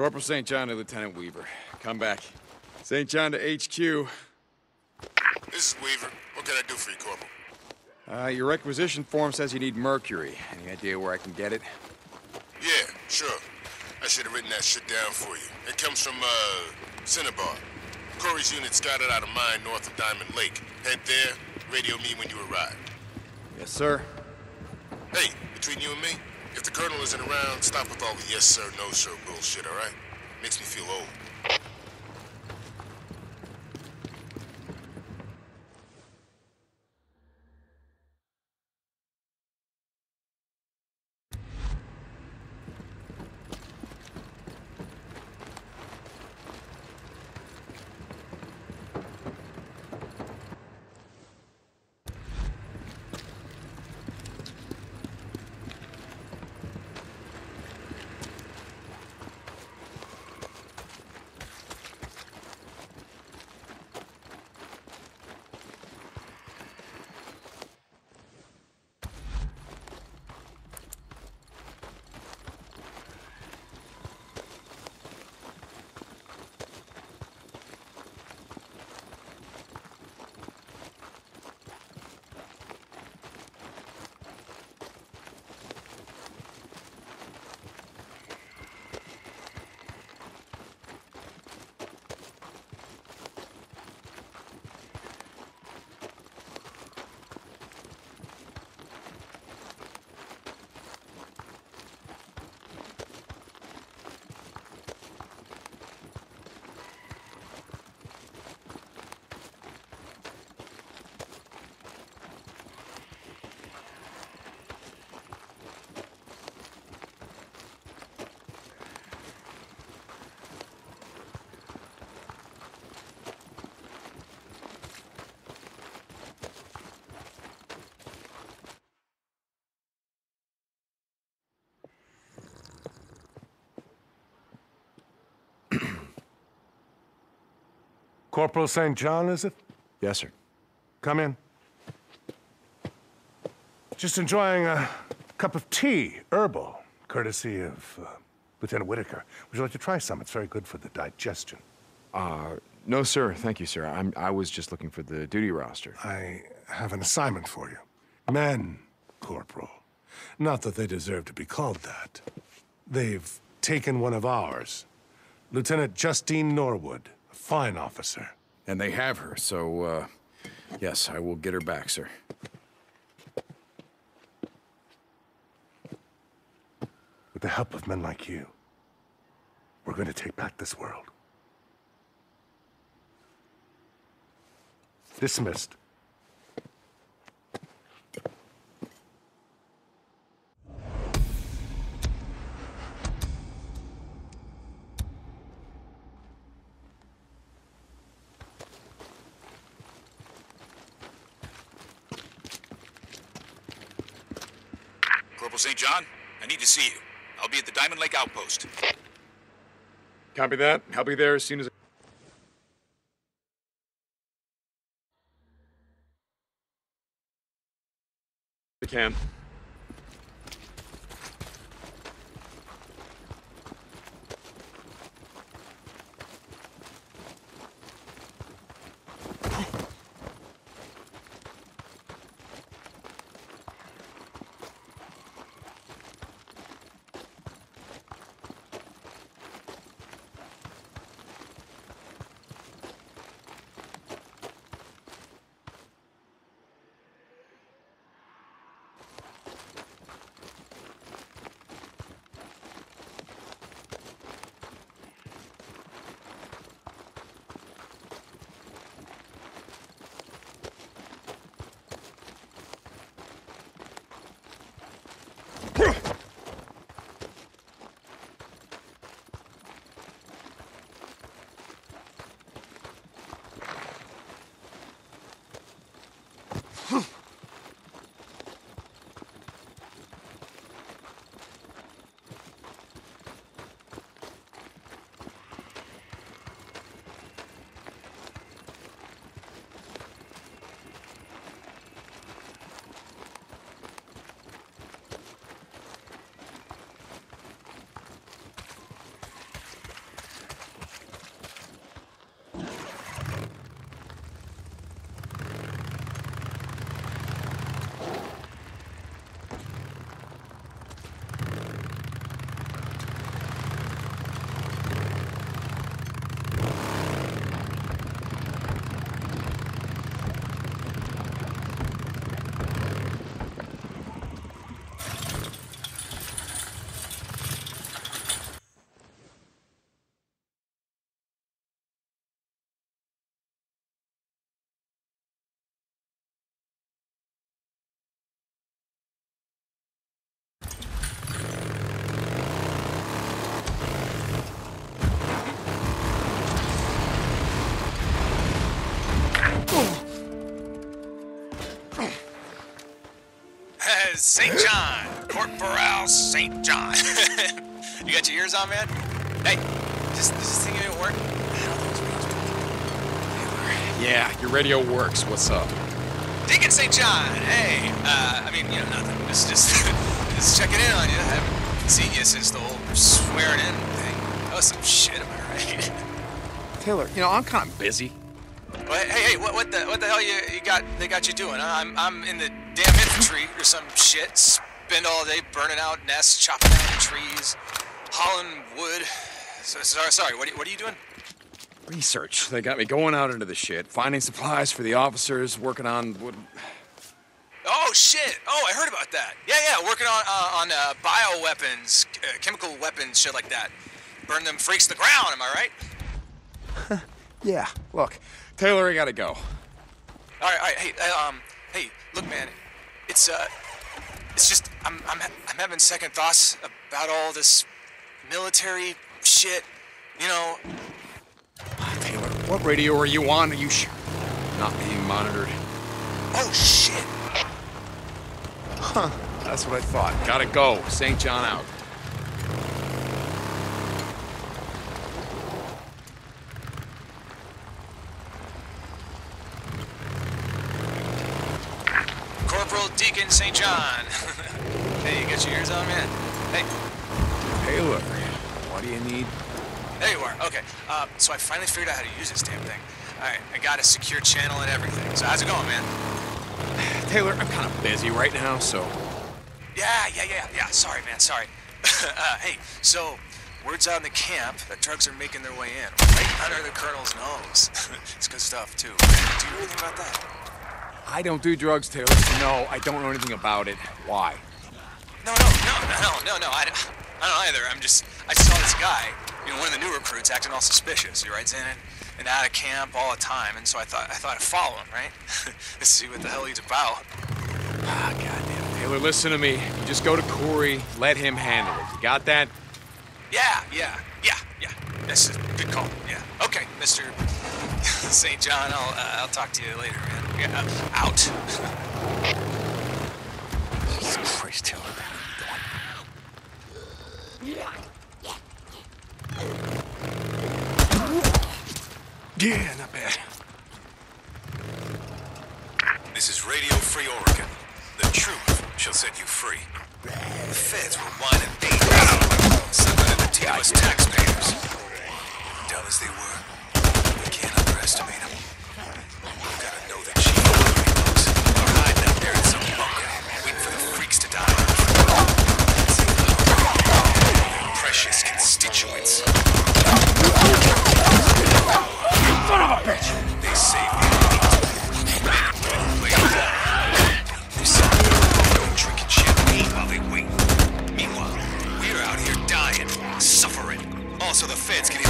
Corporal St. John to Lieutenant Weaver. Come back. St. John to HQ. This is Weaver. What can I do for you, Corporal? Uh, your requisition form says you need mercury. Any idea where I can get it? Yeah, sure. I should have written that shit down for you. It comes from, uh, Cinnabar. Corey's unit scouted out a mine north of Diamond Lake. Head there, radio me when you arrive. Yes, sir. Hey, between you and me, if the Colonel isn't around, stop with all the yes sir, no sir bullshit, alright? Makes me feel old. Corporal St. John, is it? Yes, sir. Come in. Just enjoying a cup of tea, herbal, courtesy of uh, Lieutenant Whitaker. Would you like to try some? It's very good for the digestion. Uh, no, sir. Thank you, sir. I'm, I was just looking for the duty roster. I have an assignment for you. Men, Corporal. Not that they deserve to be called that. They've taken one of ours. Lieutenant Justine Norwood, a fine officer. And they have her, so, uh, yes, I will get her back, sir. With the help of men like you, we're going to take back this world. Dismissed. St. John, I need to see you. I'll be at the Diamond Lake outpost. Copy that. I'll be there as soon as I can. St. John. Corporal St. John. you got your ears on, man? Hey, does, does this thing even work? Yeah, your radio works. What's up? Deacon St. John, hey. Uh, I mean, you know, nothing. Just, just, just checking in on you. I haven't seen you since the whole swearing in thing. That was some shit, am I right? Taylor, you know, I'm kind of busy. Well, hey, hey, what, what the, what the hell you, you got? They got you doing? Huh? I'm, I'm in the damn infantry or some shit. Spend all day burning out nests, chopping down trees, hauling wood. So, sorry, sorry. What, are- what are you doing? Research. They got me going out into the shit, finding supplies for the officers, working on what. Oh shit! Oh, I heard about that. Yeah, yeah, working on uh, on uh, bioweapons, uh, chemical weapons, shit like that. Burn them freaks to the ground. Am I right? Yeah. Look, Taylor, I gotta go. All right, all right. Hey, uh, um, hey, look, man. It's uh, it's just I'm I'm I'm having second thoughts about all this military shit. You know, Taylor, what radio are you on? Are you sure? Not being monitored. oh shit. Huh, that's what I thought. Gotta go. St. John out. Corporal Deacon St. John. hey, you got your ears on, man? Hey, Taylor, what do you need? There you are. Okay. Uh, so I finally figured out how to use this damn thing. All right, I got a secure channel and everything. So how's it going, man? Taylor, I'm kind of busy right now, so. Yeah, yeah, yeah, yeah. Sorry, man. Sorry. uh, hey, so word's out in the camp that drugs are making their way in, right under the colonel's nose. it's good stuff too. Do you know anything about that? I don't do drugs, Taylor. No, I don't know anything about it. Why? No, no, no, no, no, no. I, don't- I don't either. I'm just. I saw this guy, you know, one of the new recruits, acting all suspicious. He rides in and out of camp all the time, and so I thought I thought I'd follow him, right? Let's see what the hell he's about. Ah, goddamn. Taylor, listen to me. You just go to Corey, let him handle it. You got that? Yeah, yeah, yeah, yeah. That's a good call. Yeah. Mr. St. John. I'll uh, I'll talk to you later, man. Yeah, uh, out. Jesus Christ, Taylor. Yeah, not bad. This is Radio Free Oregon. The truth shall set you free. The feds will whine and beat us. Sucking the teeth taxpayers. Dumb as they were, Also, the feds can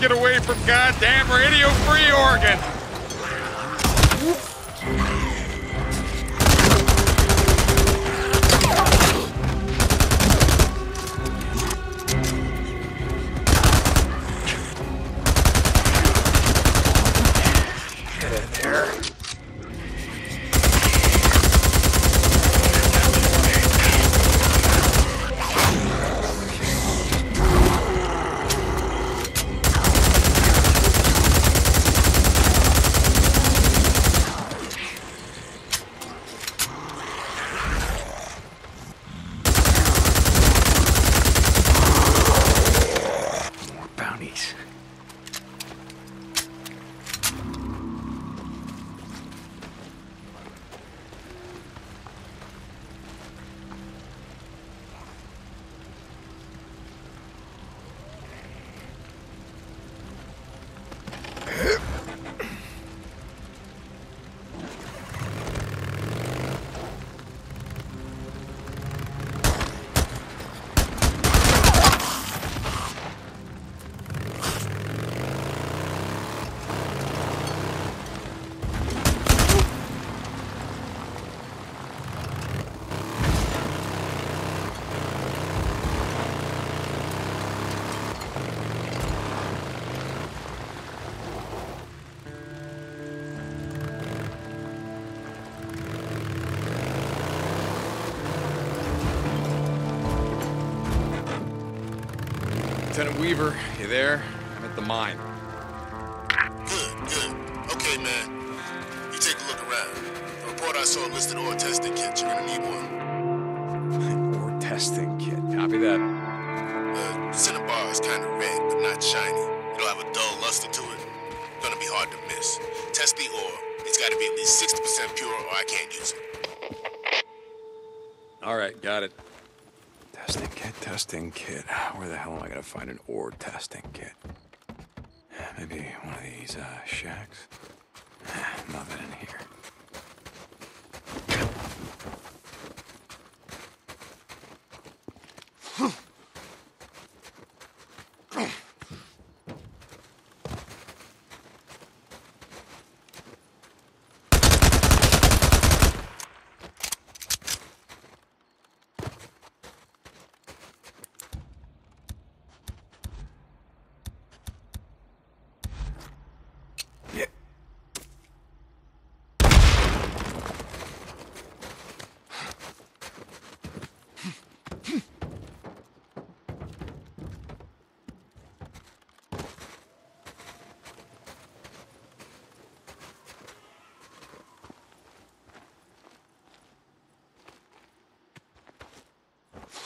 get away from goddamn Radio Free Oregon. Lieutenant Weaver, you there? I'm at the mine. Good, good. Okay, man. You take a look around. The report I saw listed ore testing kit. You're gonna need one. Ore testing kit. Copy that. The cinnabar is kind of red, but not shiny. It'll have a dull luster to it. Gonna be hard to miss. Test the ore. It's gotta be at least 60% pure or I can't use it. All right, got it. Testing kit, testing kit. Where the hell am I gonna find an ore testing kit? Maybe one of these uh, shacks. Nothing in here.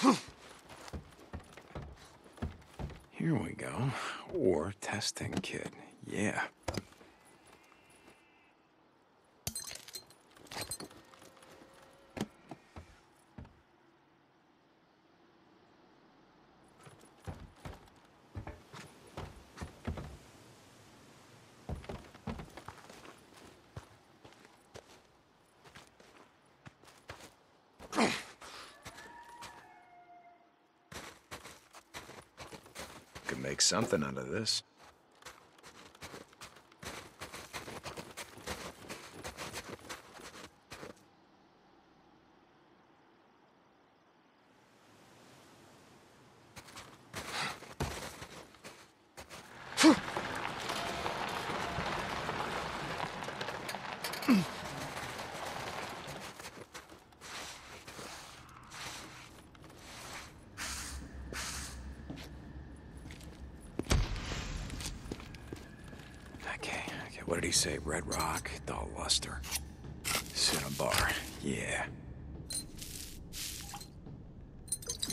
Here we go. Ore testing kit. Yeah. make something out of this. Okay, say? Red rock, dull luster. Cinnabar. Yeah.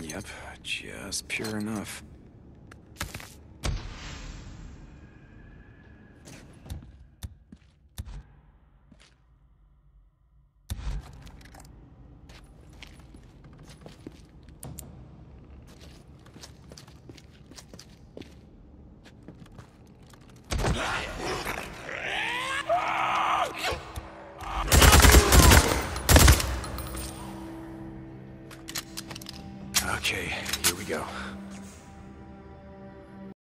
Yep, just pure enough.